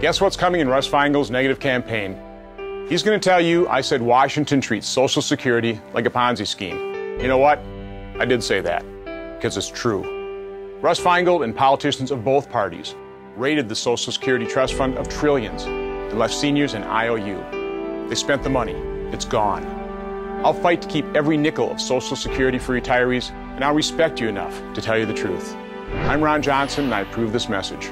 Guess what's coming in Russ Feingold's negative campaign? He's going to tell you I said Washington treats Social Security like a Ponzi scheme. You know what? I did say that because it's true. Russ Feingold and politicians of both parties raided the Social Security Trust Fund of trillions and left seniors in IOU. They spent the money. It's gone. I'll fight to keep every nickel of Social Security for retirees, and I'll respect you enough to tell you the truth. I'm Ron Johnson, and I approve this message.